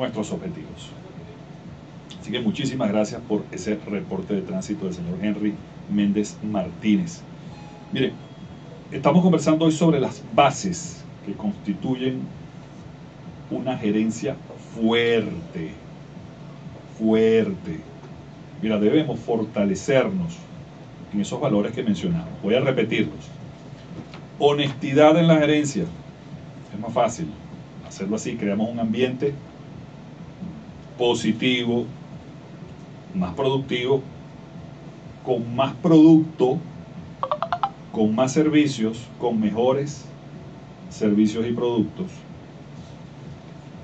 nuestros objetivos. Así que muchísimas gracias por ese reporte de tránsito del señor Henry Méndez Martínez. Mire, estamos conversando hoy sobre las bases que constituyen una gerencia fuerte, fuerte. Mira, debemos fortalecernos en esos valores que mencionamos. Voy a repetirlos. Honestidad en la gerencia. Es más fácil hacerlo así. Creamos un ambiente positivo, más productivo, con más producto, con más servicios, con mejores servicios y productos.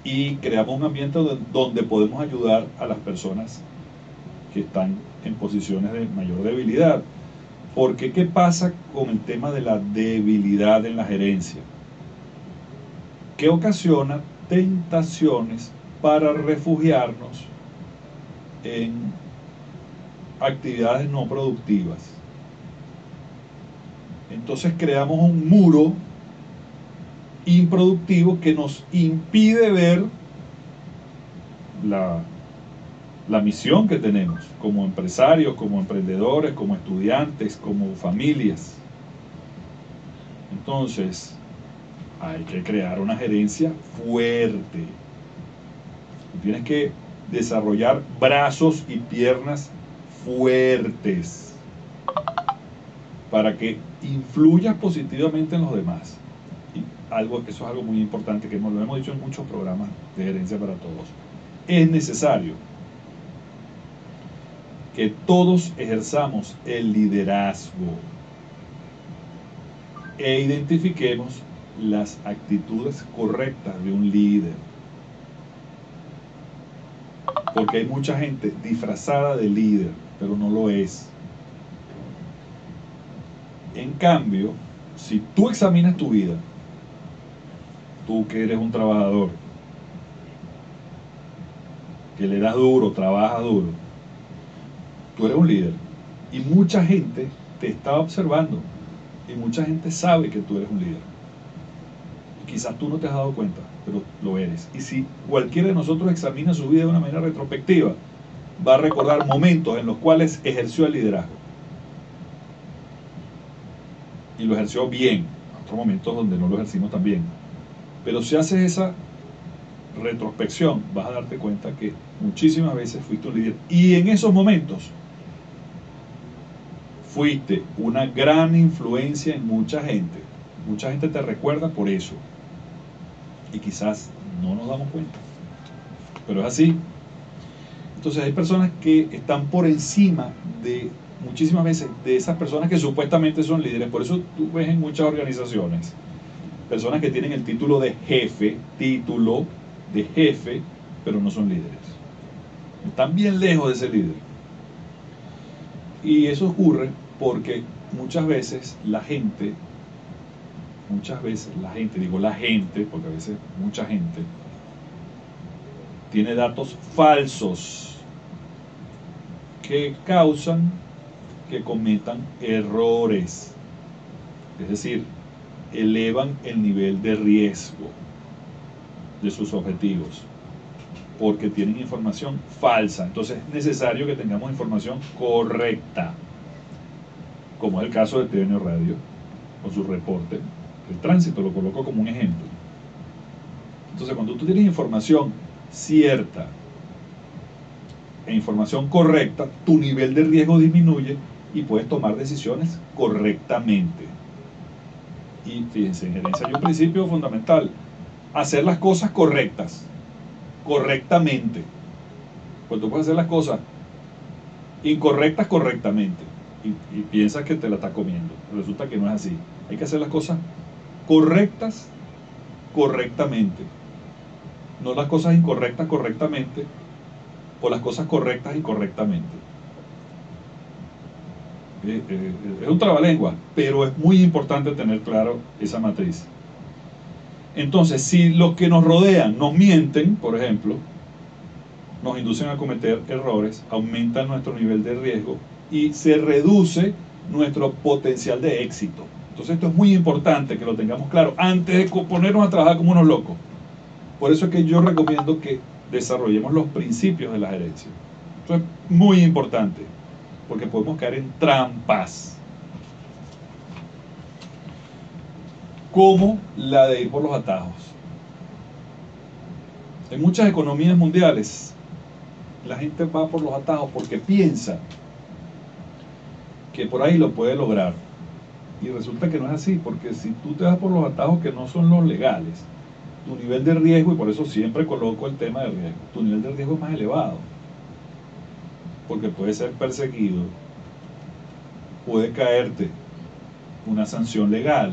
Y creamos un ambiente donde podemos ayudar a las personas que están en posiciones de mayor debilidad. Porque ¿qué pasa con el tema de la debilidad en la gerencia? ¿Qué ocasiona tentaciones para refugiarnos en actividades no productivas. Entonces creamos un muro improductivo que nos impide ver la, la misión que tenemos como empresarios, como emprendedores, como estudiantes, como familias. Entonces, hay que crear una gerencia fuerte. Tienes que desarrollar brazos y piernas fuertes para que influyas positivamente en los demás. Y algo, eso es algo muy importante que lo hemos dicho en muchos programas de gerencia para todos. Es necesario que todos ejerzamos el liderazgo e identifiquemos las actitudes correctas de un líder. Porque hay mucha gente disfrazada de líder, pero no lo es. En cambio, si tú examinas tu vida, tú que eres un trabajador, que le das duro, trabajas duro, tú eres un líder. Y mucha gente te está observando. Y mucha gente sabe que tú eres un líder. Quizás tú no te has dado cuenta, pero lo eres. Y si cualquiera de nosotros examina su vida de una manera retrospectiva, va a recordar momentos en los cuales ejerció el liderazgo. Y lo ejerció bien, otros momentos donde no lo ejercimos tan bien. Pero si haces esa retrospección, vas a darte cuenta que muchísimas veces fuiste un líder. Y en esos momentos fuiste una gran influencia en mucha gente. Mucha gente te recuerda por eso. Y quizás no nos damos cuenta. Pero es así. Entonces hay personas que están por encima de muchísimas veces de esas personas que supuestamente son líderes. Por eso tú ves en muchas organizaciones personas que tienen el título de jefe, título de jefe, pero no son líderes. Están bien lejos de ser líder. Y eso ocurre porque muchas veces la gente, muchas veces la gente, digo la gente, porque a veces mucha gente, tiene datos falsos que causan que cometan errores. Es decir, elevan el nivel de riesgo de sus objetivos porque tienen información falsa. Entonces es necesario que tengamos información correcta, como es el caso de TVN Radio, con su reporte. El tránsito lo coloco como un ejemplo. Entonces cuando tú tienes información cierta, e información correcta, tu nivel de riesgo disminuye y puedes tomar decisiones correctamente. Y fíjense, en gerencia hay un principio fundamental, hacer las cosas correctas, correctamente. Pues tú puedes hacer las cosas incorrectas correctamente y, y piensas que te la estás comiendo. Resulta que no es así. Hay que hacer las cosas correctas correctamente. No las cosas incorrectas correctamente o las cosas correctas y correctamente. Eh, eh, es un trabalengua, pero es muy importante tener claro esa matriz. Entonces, si los que nos rodean nos mienten, por ejemplo, nos inducen a cometer errores, aumenta nuestro nivel de riesgo y se reduce nuestro potencial de éxito. Entonces esto es muy importante que lo tengamos claro antes de ponernos a trabajar como unos locos. Por eso es que yo recomiendo que desarrollemos los principios de la gerencia. Esto es muy importante, porque podemos caer en trampas, como la de ir por los atajos. En muchas economías mundiales, la gente va por los atajos porque piensa que por ahí lo puede lograr. Y resulta que no es así, porque si tú te vas por los atajos que no son los legales, tu nivel de riesgo, y por eso siempre coloco el tema de riesgo, tu nivel de riesgo es más elevado. Porque puede ser perseguido, puede caerte una sanción legal.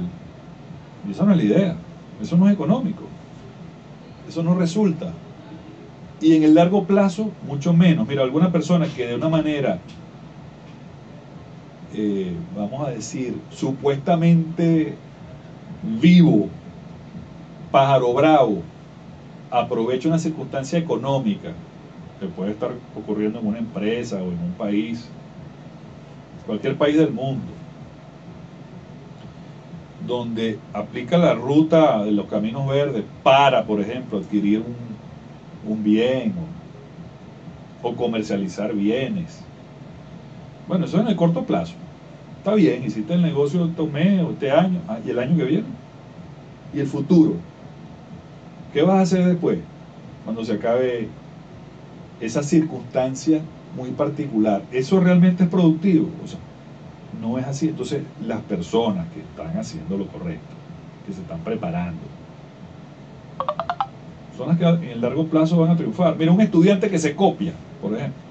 Y esa no es la idea, eso no es económico, eso no resulta. Y en el largo plazo, mucho menos. Mira, alguna persona que de una manera eh, vamos a decir, supuestamente vivo, pájaro bravo, aprovecha una circunstancia económica que puede estar ocurriendo en una empresa o en un país, cualquier país del mundo, donde aplica la ruta de los caminos verdes para, por ejemplo, adquirir un, bien o, o comercializar bienes. Bueno, eso es en el corto plazo. Está bien, hiciste el negocio este mes o este año ah, y el año que viene. Y el futuro. ¿Qué vas a hacer después? Cuando se acabe esa circunstancia muy particular. ¿Eso realmente es productivo? O sea, no es así. Entonces, las personas que están haciendo lo correcto, que se están preparando, son las que en el largo plazo van a triunfar. Mira, un estudiante que se copia, por ejemplo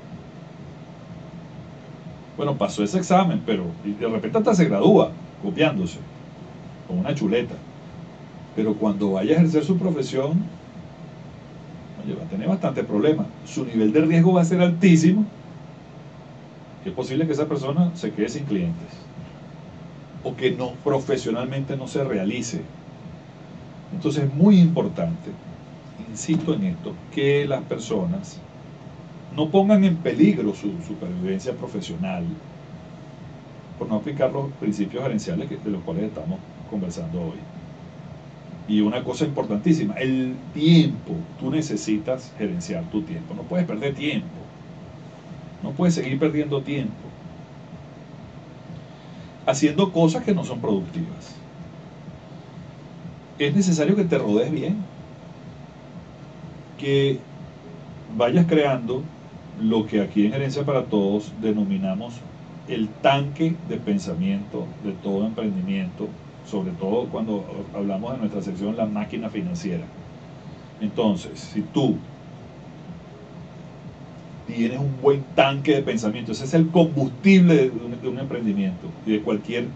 bueno, pasó ese examen, pero de repente hasta se gradúa copiándose, con una chuleta. Pero cuando vaya a ejercer su profesión, oye, va a tener bastante problemas. Su nivel de riesgo va a ser altísimo. es posible que esa persona se quede sin clientes. O que no profesionalmente no se realice. Entonces es muy importante, insisto en esto, que las personas no pongan en peligro su supervivencia profesional por no aplicar los principios gerenciales de los cuales estamos conversando hoy. Y una cosa importantísima, el tiempo. Tú necesitas gerenciar tu tiempo. No puedes perder tiempo. No puedes seguir perdiendo tiempo. Haciendo cosas que no son productivas. Es necesario que te rodees bien. Que vayas creando lo que aquí en Gerencia para Todos denominamos el tanque de pensamiento de todo emprendimiento, sobre todo cuando hablamos de nuestra sección la máquina financiera. Entonces, si tú tienes un buen tanque de pensamiento, ese es el combustible de un, emprendimiento y de cualquier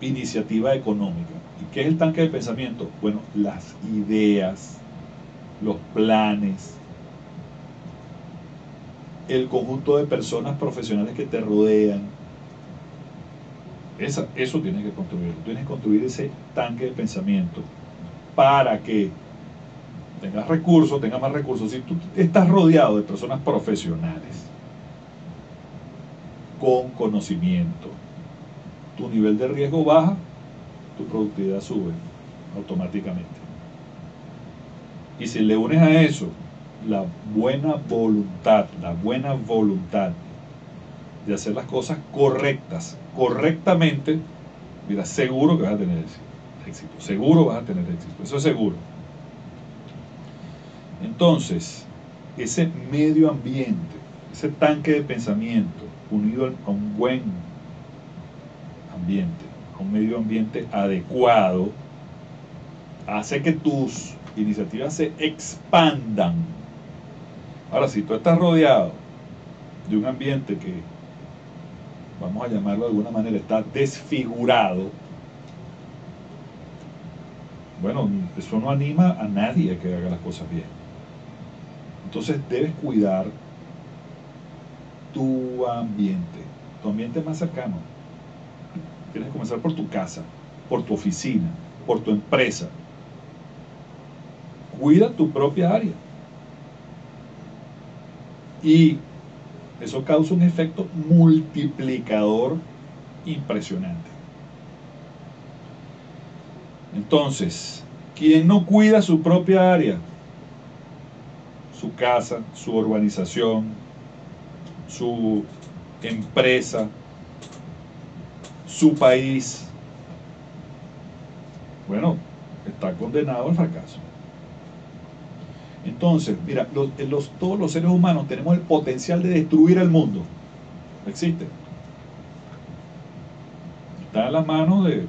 iniciativa económica. ¿Y qué es el tanque de pensamiento? Bueno, las ideas, los planes, el conjunto de personas profesionales que te rodean. Esa, eso tienes que construir. Tienes que construir ese tanque de pensamiento para que tengas recursos, tengas más recursos. Si tú estás rodeado de personas profesionales con conocimiento, tu nivel de riesgo baja, tu productividad sube automáticamente. Y si le unes a eso la buena voluntad, la buena voluntad de hacer las cosas correctas, correctamente, mira, seguro que vas a tener éxito, seguro vas a tener éxito, eso es seguro. Entonces, ese medio ambiente, ese tanque de pensamiento, unido a un buen ambiente, a un medio ambiente adecuado, hace que tus iniciativas se expandan Ahora, si tú estás rodeado de un ambiente que, vamos a llamarlo de alguna manera, está desfigurado, bueno, eso no anima a nadie a que haga las cosas bien. Entonces debes cuidar tu ambiente, tu ambiente más cercano. Tienes que comenzar por tu casa, por tu oficina, por tu empresa. Cuida tu propia área. Y eso causa un efecto multiplicador impresionante. Entonces, quien no cuida su propia área, su casa, su urbanización, su empresa, su país, bueno, está condenado al fracaso. Entonces, mira, todos los seres humanos tenemos el potencial de destruir el mundo. Existe. Está en las manos de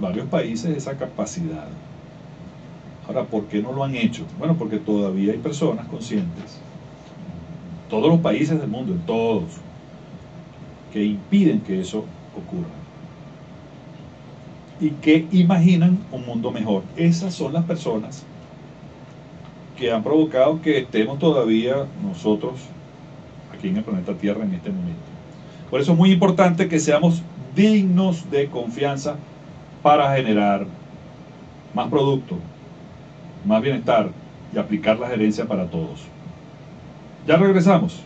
varios países esa capacidad. Ahora, ¿por qué no lo han hecho? Bueno, porque todavía hay personas conscientes, todos los países del mundo, en todos, que impiden que eso ocurra. Y que imaginan un mundo mejor. Esas son las personas que han provocado que estemos todavía nosotros aquí en el planeta Tierra en este momento. Por eso es muy importante que seamos dignos de confianza para generar más producto, más bienestar y aplicar la gerencia para todos. Ya regresamos.